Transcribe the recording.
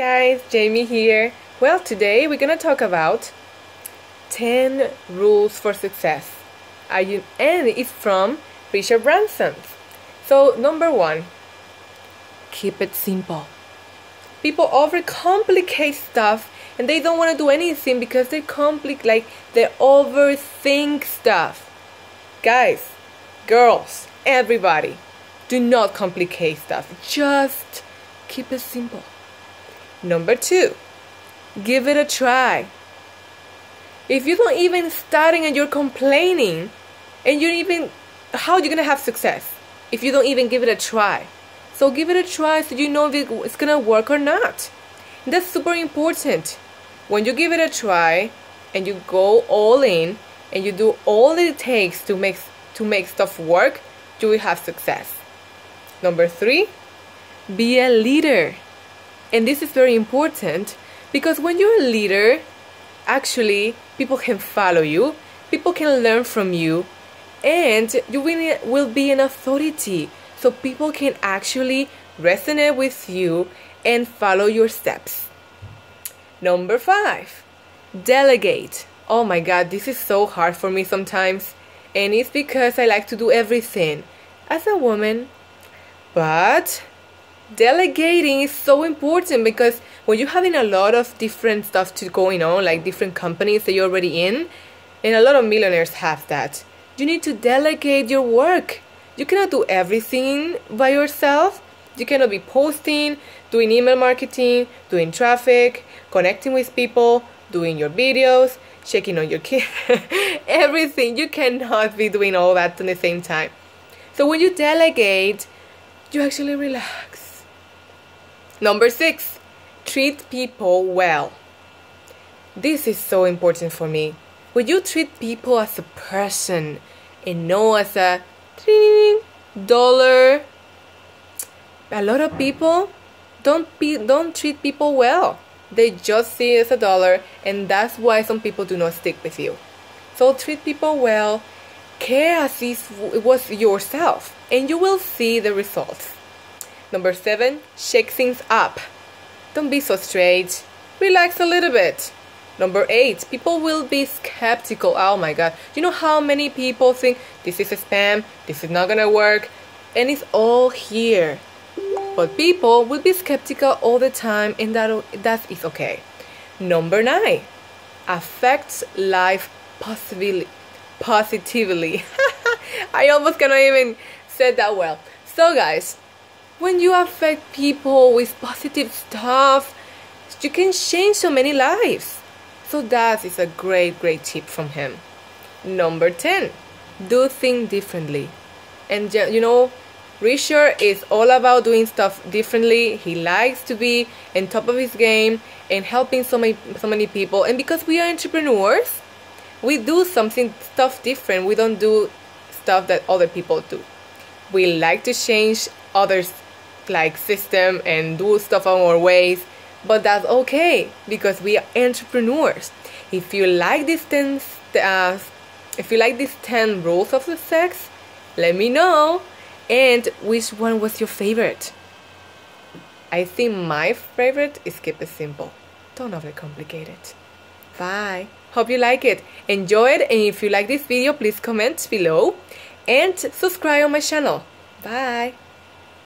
guys, Jeimy here. Well, today we're gonna talk about 10 rules for success. And it's from Richard Branson. So, number one, keep it simple. People overcomplicate stuff and they don't want to do anything because they complicate, like they overthink stuff. Guys, girls, everybody, do not complicate stuff. Just keep it simple. Number two, give it a try. If you don't even starting and you're complaining, and you're even, how are you gonna have success if you don't even give it a try? So give it a try so you know if it's gonna work or not. And that's super important. When you give it a try and you go all in and you do all it takes to make to make stuff work, you will have success. Number three, be a leader. And this is very important because when you're a leader, actually people can follow you, people can learn from you, and you will be an authority. So people can actually resonate with you and follow your steps. Number five, delegate. Oh my god, this is so hard for me sometimes. And it's because I like to do everything as a woman. But delegating is so important because when you're having a lot of different stuff to going on, like different companies that you're already in, and a lot of millionaires have that, you need to delegate your work. You cannot do everything by yourself. You cannot be posting, doing email marketing, doing traffic, connecting with people, doing your videos, checking on your kids, everything. You cannot be doing all that at the same time. So when you delegate, you actually relax Number six, treat people well. This is so important for me. When you treat people as a person and not as a dollar, a lot of people don't be, don't treat people well. They just see it as a dollar, and that's why some people do not stick with you. So treat people well, care as if it was yourself, and you will see the results. Number seven, shake things up. Don't be so straight. Relax a little bit. Number eight, people will be skeptical. Oh my god. You know how many people think this is a spam, this is not gonna work, and it's all here. But people will be skeptical all the time, and that, that is okay. Number nine, affects life positively. Positively. I almost cannot even say that well. So, guys, when you affect people with positive stuff, you can change so many lives. So that is a great, great tip from him. Number 10, do things differently. And you know, Richard is all about doing stuff differently. He likes to be on top of his game and helping so many, so many people. And because we are entrepreneurs, we do something stuff different. We don't do stuff that other people do. We like to change others like system and do stuff our ways. But that's okay because we are entrepreneurs. If you like these 10 uh, if you like these 10 rules of the sex let me know. And which one was your favorite? I think my favorite is keep it simple. Don't overcomplicate it. Bye. Hope you like it. Enjoy it. And if you like this video please comment below and subscribe on my channel. Bye